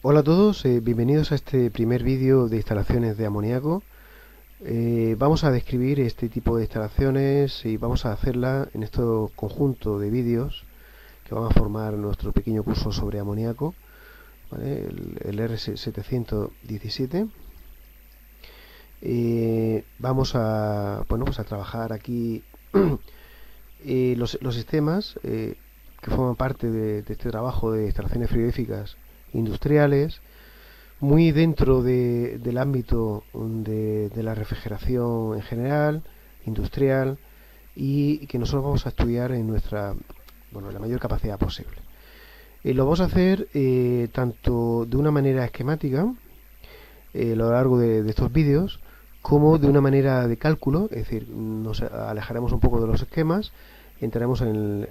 Hola a todos, eh, bienvenidos a este primer vídeo de instalaciones de amoníaco. Eh, vamos a describir este tipo de instalaciones y vamos a hacerla en este conjunto de vídeos que van a formar nuestro pequeño curso sobre amoníaco, el, R717. Eh, vamos a, bueno, pues a trabajar aquí los, los, sistemas que forman parte de, de este trabajo de instalaciones frigoríficas industriales, muy dentro de, del ámbito de, la refrigeración en general, industrial, y que nosotros vamos a estudiar en nuestra, bueno, la mayor capacidad posible. Eh, lo vamos a hacer eh, tanto de una manera esquemática, eh, a lo largo de, estos vídeos, como de una manera de cálculo, es decir, nos alejaremos un poco de los esquemas entraremos en,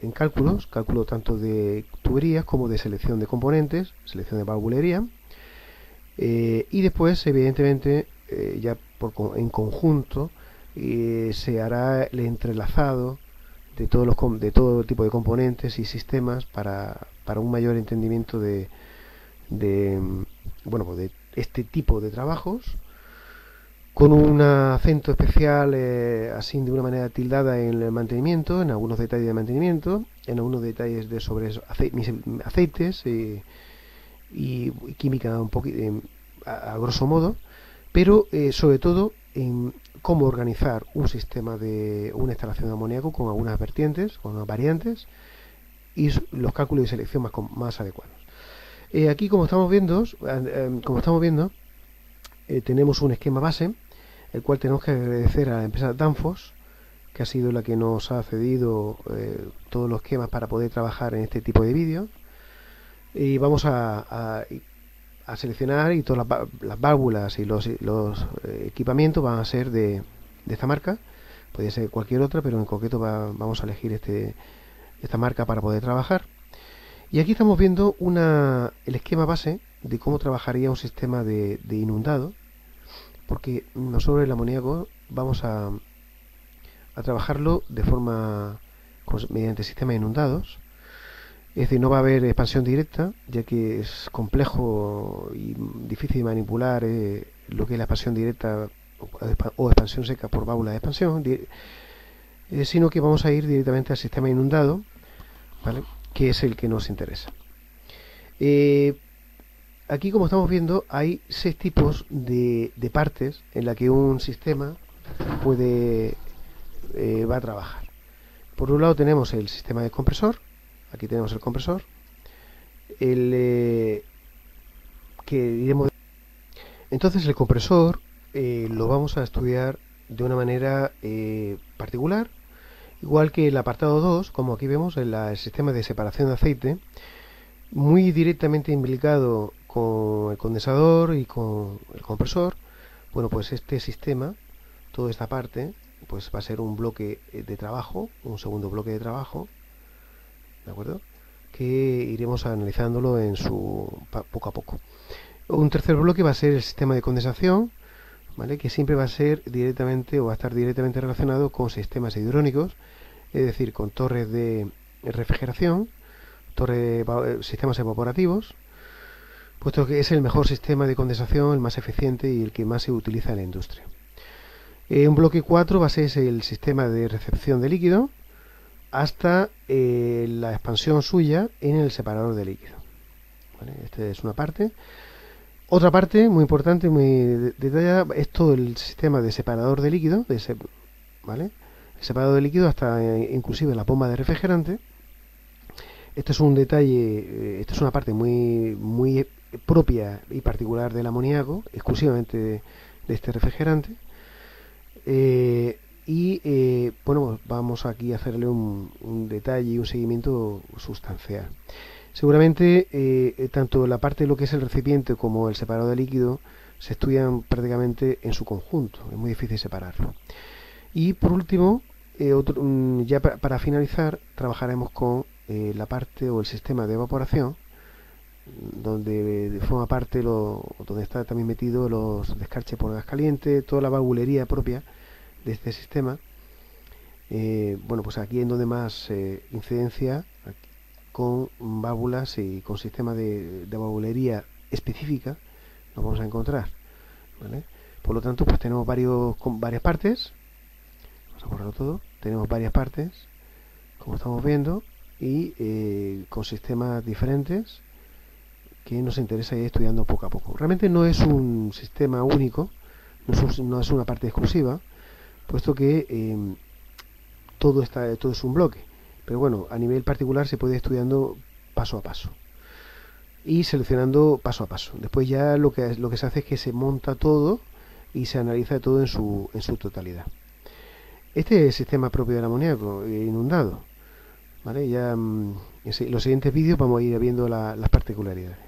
en, cálculos, cálculo tanto de tuberías como de selección de componentes, selección de valvulería, eh, y después, evidentemente, eh, ya por, en conjunto, eh, se hará el entrelazado de todos los de todo tipo de componentes y sistemas para, para un mayor entendimiento de, de bueno pues de este tipo de trabajos con un acento especial, eh, así de una manera tildada en el mantenimiento, en algunos detalles de mantenimiento, en algunos detalles de sobre aceites y, química un poquito a, grosso modo, pero eh, sobre todo en cómo organizar un sistema de una instalación de amoníaco con algunas vertientes, con unas variantes y los cálculos de selección más, más adecuados. Eh, aquí como estamos viendo, como estamos viendo, tenemos un esquema base el cual tenemos que agradecer a la empresa Danfoss, que ha sido la que nos ha cedido eh, todos los esquemas para poder trabajar en este tipo de vídeos. Y vamos a, a, seleccionar y todas las, válvulas y los, los eh, equipamientos van a ser de, de, esta marca. Podría ser cualquier otra, pero en concreto vamos a elegir este, esta marca para poder trabajar. Y aquí estamos viendo una, el esquema base de cómo trabajaría un sistema de, de inundado porque nosotros el amoníaco vamos a, a trabajarlo de forma mediante sistemas inundados. Es decir, no va a haber expansión directa, ya que es complejo y difícil manipular eh, lo que es la expansión directa o expansión seca por válvula de expansión, eh, sino que vamos a ir directamente al sistema inundado, que es el que nos interesa. Eh, aquí como estamos viendo hay seis tipos de, partes en la que un sistema puede eh, va a trabajar. Por un lado tenemos el sistema de compresor. Aquí tenemos el compresor. El eh, que diremos entonces el compresor eh, lo vamos a estudiar de una manera particular. Igual que el apartado 2 como aquí vemos el sistema de separación de aceite muy directamente implicado con el condensador y con el compresor, bueno, pues este sistema, toda esta parte, pues va a ser un bloque de trabajo, un segundo bloque de trabajo, ¿de acuerdo? Que iremos analizándolo en su poco a poco. Un tercer bloque va a ser el sistema de condensación, ¿vale? Que siempre va a ser directamente o va a estar directamente relacionado con sistemas hidrónicos, es decir, con torres de refrigeración, torres, eh, sistemas evaporativos, puesto que es el mejor sistema de condensación, el más eficiente y el que más se utiliza en la industria. Eh, un bloque 4 va a ser el sistema de recepción de líquido hasta eh, la expansión suya en el separador de líquido. Esta es una parte. Otra parte muy importante, muy detallada, es todo el sistema de separador de líquido, de ¿vale? el separador de líquido hasta eh, inclusive la bomba de refrigerante. Este es un detalle, esta es una parte muy, muy propia y particular del amoníaco, exclusivamente de, este refrigerante. Eh, y eh, bueno, vamos aquí a hacerle un, detalle y un seguimiento sustancial. Seguramente eh, tanto la parte de lo que es el recipiente como el separado de líquido se estudian prácticamente en su conjunto, es muy difícil separarlo. Y por último, mm, ya para finalizar, trabajaremos con la parte o el sistema de evaporación, donde forma parte lo, donde está también metido los descarches por gas caliente, toda la valvulería propia de este sistema. Eh, bueno, pues aquí en donde más eh, incidencia con válvulas y con sistemas de, de válvulería específica nos vamos a encontrar. Por lo tanto, pues tenemos varios, con varias partes. Vamos a borrarlo todo. Tenemos varias partes, como estamos viendo, y eh, con sistemas diferentes que nos interesa ir estudiando poco a poco. Realmente no es un sistema único, no es, una parte exclusiva, puesto que em, todo, está, todo es un bloque. Pero bueno, a nivel particular se puede ir estudiando paso a paso y seleccionando paso a paso. Después ya lo que, lo que se hace es que se monta todo y se analiza todo en su, en su totalidad. Este es el sistema propio del amoníaco eh, inundado. ¿vale? Ya mm, en los siguientes vídeos vamos a ir viendo las particularidades.